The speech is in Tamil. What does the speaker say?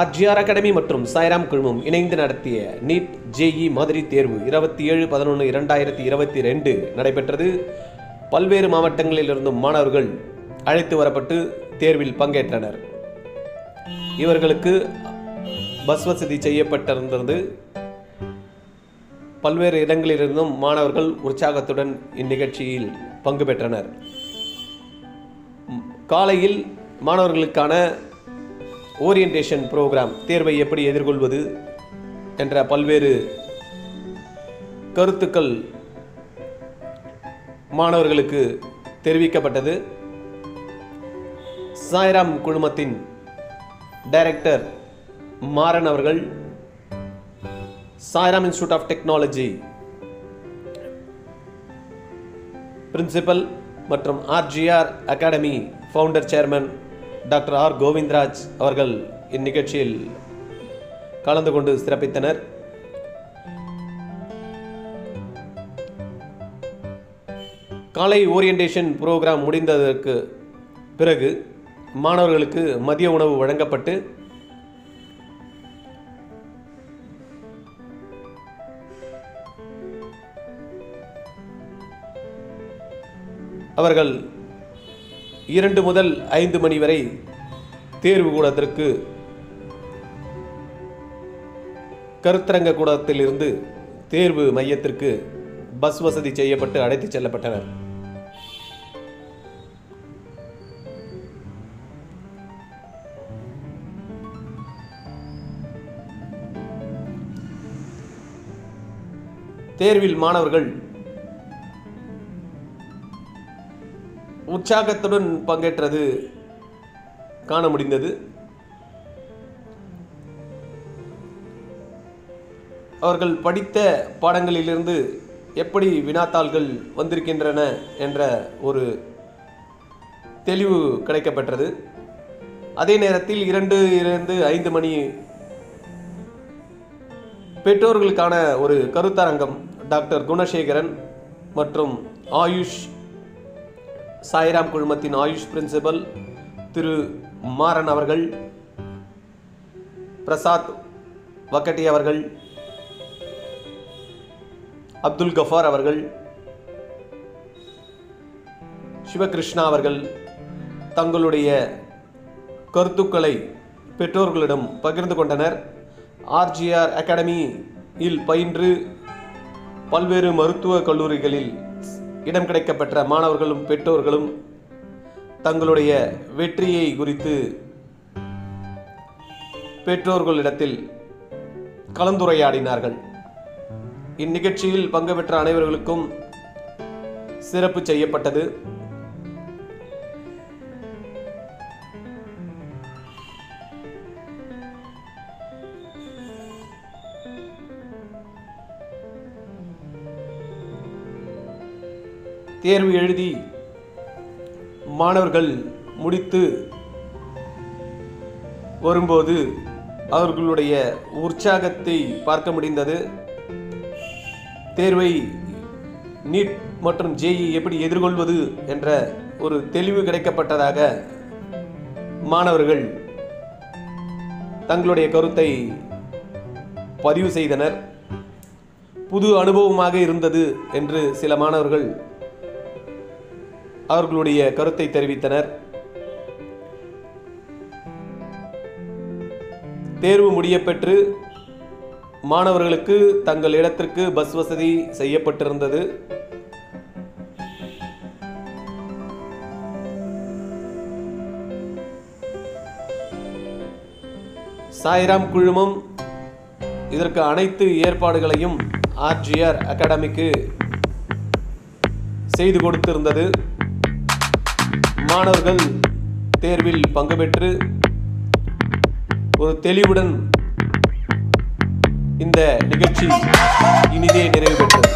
ஆர்ஜிஆர் அகாடமி மற்றும் சாய்ராம் குழுமம் இணைந்து நடத்திய நீட் ஜேஇ மாதிரி தேர்வு இருபத்தி ஏழு பதினொன்று இரண்டாயிரத்தி இருபத்தி ரெண்டு நடைபெற்றது. பல்வேறு மாவட்டங்களிலிருந்தும் மாணவர்கள் அழைத்து வரப்பட்டு தேர்வில் பங்கேற்றனர். இவர்களுக்கு பஸ் வசதி செய்யப்பட்டிருந்தது. பல்வேறு இடங்களிலிருந்தும் மாணவர்கள் உற்சாகத்துடன் இந்நிகழ்ச்சியில் பங்கு பெற்றனர். காலையில் மாணவர்களுக்கான ஓரியன்டேஷன் ப்ரோக்ராம் தேர்வை எப்படி எதிர்கொள்வது என்ற பல்வேறு கருத்துக்கள் மாணவர்களுக்கு தெரிவிக்கப்பட்டது. சாய்ராம் குழுமத்தின் டைரக்டர் மாறன் அவர்கள் Sairam institute of technology principal மற்றும் RGR academy founder chairman doctor R. Govindaraj அவர்கள் இந்நிகழ்ச்சியில் கலந்து கொண்டு சிறப்பித்தனர். காலை ஓரியன்டேஷன் புரோகிராம் முடிந்ததற்கு பிறகு மாணவர்களுக்கு மதிய உணவு வழங்கப்பட்டு அவர்கள் இரண்டு முதல் ஐந்து மணி வரை தேர்வு கூடத்திற்கு கருத்தரங்க கூடத்திலிருந்து தேர்வு மையத்திற்கு பஸ் வசதி செய்யப்பட்டு அழைத்துச் செல்லப்பட்டனர். தேர்வில் மாணவர்கள் உற்சாகத்துடன் பங்கேற்றது காண முடிந்தது. அவர்கள் படித்த பாடங்களிலிருந்து எப்படி வினாத்தாள்கள் வந்திருக்கின்றன என்ற ஒரு தெளிவு கிடைக்கப்பெற்றது. அதே நேரத்தில் இரண்டு இருந்து ஐந்து மணி பெற்றோர்களுக்கான ஒரு கருத்தரங்கம் டாக்டர் குணசேகரன் மற்றும் ஆயுஷ் சாய்ராம் குழுமத்தின் ஆயுஷ் பிரின்சிபல் திரு மாறன் அவர்கள் பிரசாத் வக்கட்டி அவர்கள் அப்துல் கஃபார் அவர்கள் சிவகிருஷ்ணா அவர்கள் தங்களுடைய கருத்துக்களை பெற்றோர்களிடம் பகிர்ந்து கொண்டனர். ஆர்ஜிஆர் அகாடமியில் பயின்று பல்வேறு மருத்துவ கல்லூரிகளில் இடம் கிடைக்கப்பெற்ற மாணவர்களும் பெற்றோர்களும் தங்களுடைய வெற்றியை குறித்து பெற்றோர்களிடத்தில் கலந்துரையாடினார்கள். இந்நிகழ்ச்சியில் பங்கு பெற்ற அனைவர்களுக்கும் சிறப்பு செய்யப்பட்டது. தேர்வு எழுதி மாணவர்கள் முடித்து வரும்போது அவர்களுடைய உற்சாகத்தை பார்க்க முடிந்தது. தேர்வை நீட் மற்றும் ஜேஇ எப்படி எதிர்கொள்வது என்ற ஒரு தெளிவு கிடைக்கப்பட்டதாக மாணவர்கள் தங்களுடைய கருத்தை பதிவு செய்தனர். புது அனுபவமாக இருந்தது என்று சில மாணவர்கள் அவர்களுடைய கருத்தை தெரிவித்தனர். தேர்வு முடியப்பெற்று மாணவர்களுக்கு தங்கள் இடத்திற்கு பஸ் வசதி செய்யப்பட்டிருந்தது. சாய்ராம் குழுமம் இதற்கு அனைத்து ஏற்பாடுகளையும் ஆர்ஜிஆர் அகாடமிக்கு செய்து கொடுத்திருந்தது. மாணவர்கள் தேர்வில் பங்கு பெற்று ஒரு தெளிவுடன் இந்த நிகழ்ச்சி இனிதே நிறைவு பெற்றது.